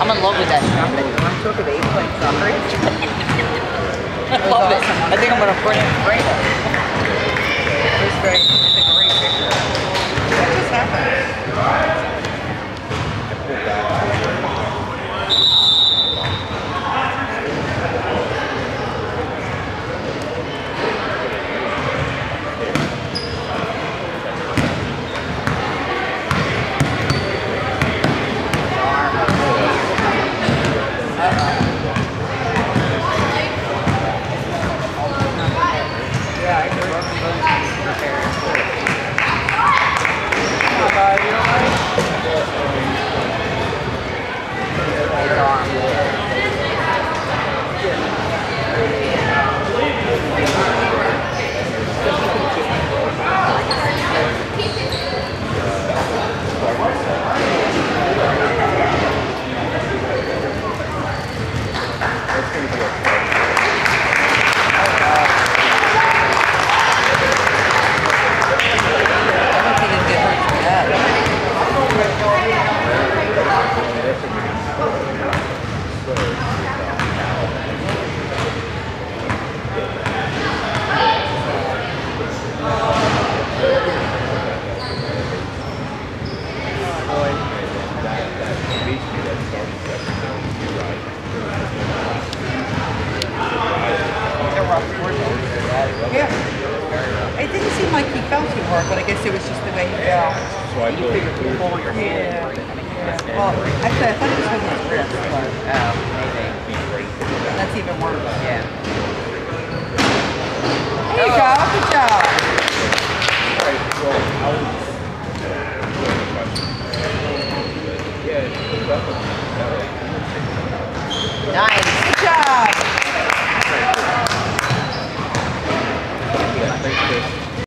I'm in love with that. I love it. I think I'm gonna print it. Great. Picture. What just happened? Yeah, I heard Come Yeah. It didn't seem like he felt too hard, but I guess it was just the way he fell. So I You figured you pull your hand. Yeah. Well, actually, I thought it was holding his wrist, but Oh, maybe. that's even worse. Yeah. There you go. Good job. Nice. Good job.